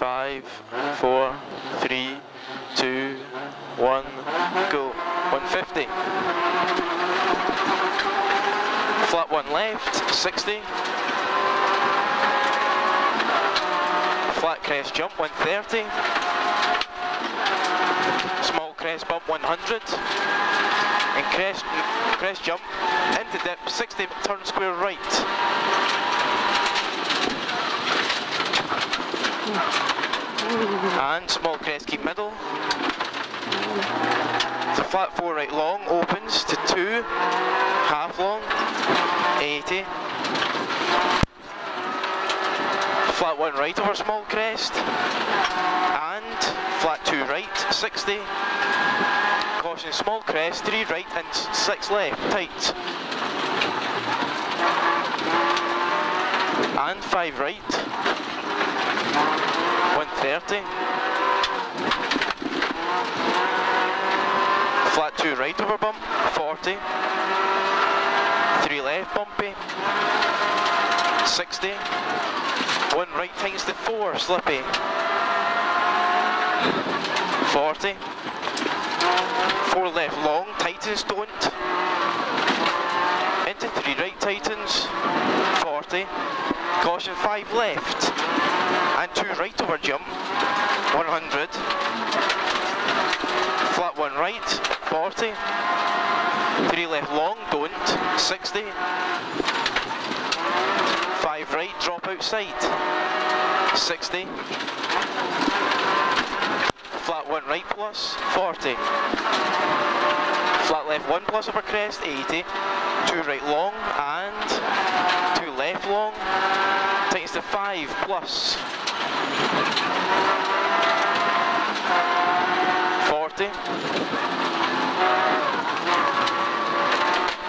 Five, four, three, two, one, go. 150. Flat one left, 60. Flat crest jump, 130. Small crest bump, 100. And crest, crest jump, into dip, 60, turn square right. And small crest, keep middle. So flat four right long, opens to two, half long, 80. Flat one right over small crest. And flat two right, 60. Caution small crest, three right and six left, tight. And five right. 130. Flat two right over bump, 40. Three left bumpy, 60. One right tightens to four, slippy. 40. Four left long, tightens don't. Into three right tightens, 40. Caution five left. And two right over jump, 100. Flat one right, 40. Three left long, don't, 60. Five right, drop outside, 60. Flat one right plus, 40. Flat left one plus over crest, 80. Two right long and left long. Tightens to five plus. 40.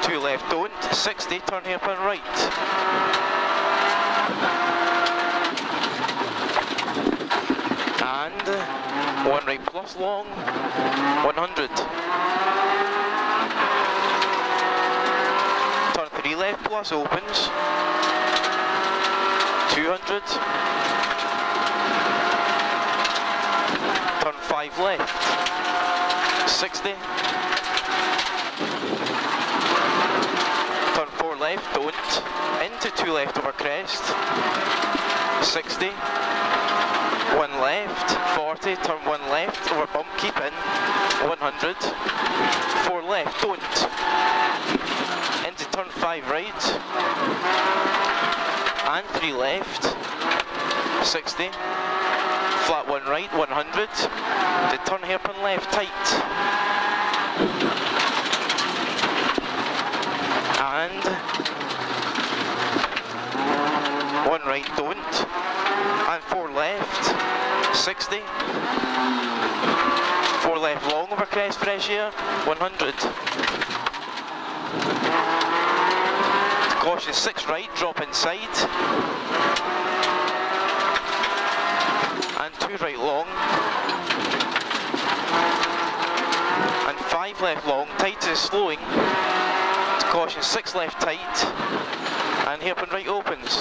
Two left don't, 60, turn hairpin right. And one right plus long, 100. Turn three left plus opens, 200. Turn five left, 60. Turn four left, don't. Into two left over crest, 60. One left, 40. Turn one left over bump, keep in, 100. Four left, don't. Five right. And three left, 60. Flat one right, 100. To turn hairpin left, tight. And one right, don't. And four left, 60. Four left long over crest, fresh air, 100. Caution six right, drop inside. And two right long. And five left long, tight is slowing. Caution six left tight. And hairpin right opens.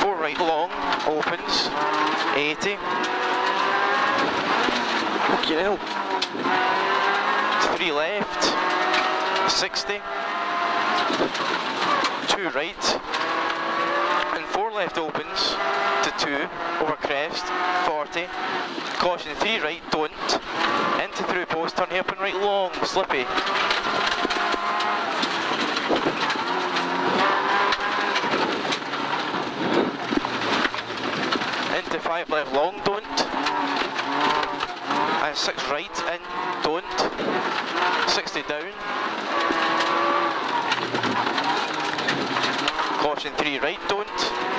Four right long, opens, 80. Fucking hell. Three left, 60. Two right. And four left opens to two, over crest, 40. Caution three right, don't. Into through post, turn hairpin right long, slippy. Into five left long, don't. And six right in, don't. 60 down. Caution three right, don't.